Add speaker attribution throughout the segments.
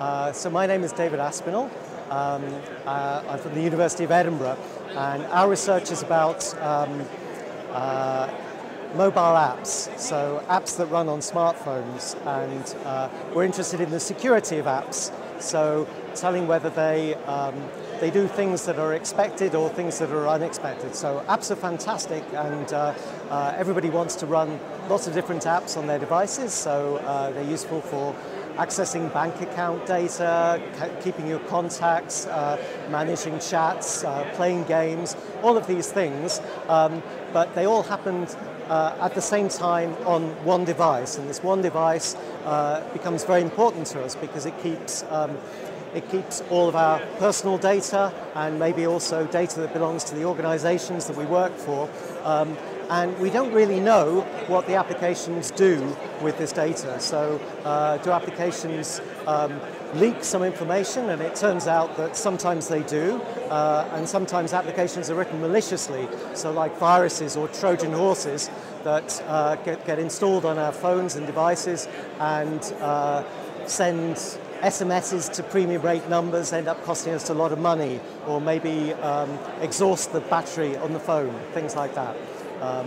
Speaker 1: Uh, so my name is David Aspinall. Um, uh, I'm from the University of Edinburgh, and our research is about um, uh, mobile apps, so apps that run on smartphones, and uh, we're interested in the security of apps, so telling whether they um, they do things that are expected or things that are unexpected. So apps are fantastic, and uh, uh, everybody wants to run lots of different apps on their devices, so uh, they're useful for accessing bank account data, keeping your contacts, uh, managing chats, uh, playing games, all of these things. Um, but they all happened uh, at the same time on one device, and this one device uh, becomes very important to us because it keeps um, it keeps all of our personal data and maybe also data that belongs to the organizations that we work for. Um, and we don't really know what the applications do with this data. So uh, do applications um, leak some information? And it turns out that sometimes they do, uh, and sometimes applications are written maliciously, so like viruses or Trojan horses that uh, get, get installed on our phones and devices and uh, send SMSs to premium rate numbers end up costing us a lot of money, or maybe um, exhaust the battery on the phone, things like that. Um,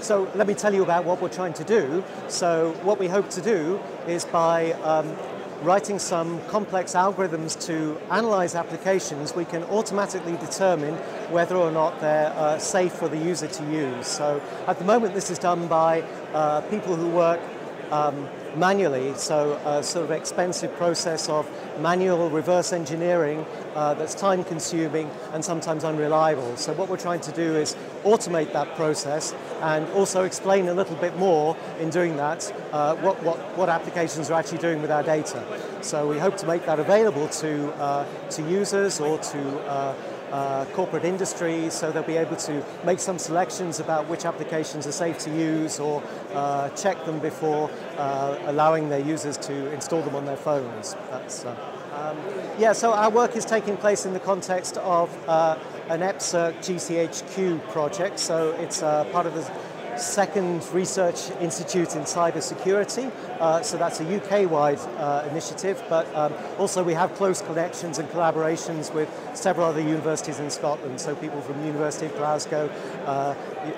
Speaker 1: so let me tell you about what we're trying to do. So what we hope to do is by um, writing some complex algorithms to analyze applications, we can automatically determine whether or not they're uh, safe for the user to use. So at the moment this is done by uh, people who work um, manually, so a sort of expensive process of manual reverse engineering uh, that's time consuming and sometimes unreliable. So what we're trying to do is automate that process and also explain a little bit more in doing that uh, what, what, what applications are actually doing with our data. So we hope to make that available to, uh, to users or to uh, corporate industry, so they'll be able to make some selections about which applications are safe to use or uh, check them before uh, allowing their users to install them on their phones. That's, uh, um, yeah, so our work is taking place in the context of uh, an EPSRC GCHQ project, so it's part of the second research institute in cybersecurity. Uh, so that's a UK-wide uh, initiative, but um, also we have close connections and collaborations with several other universities in Scotland. So people from University of Glasgow, uh,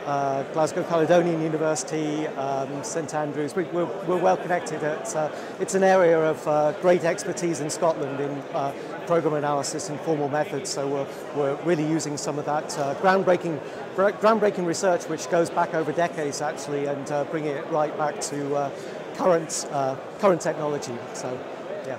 Speaker 1: uh Glasgow Caledonian University, um, St Andrews. We, are well connected. It's, uh, it's an area of uh, great expertise in Scotland in program analysis and formal methods. So we're, we're really using some of that groundbreaking, groundbreaking research, which goes back over decades actually, and bringing it right back to current, uh, current technology. So, yeah.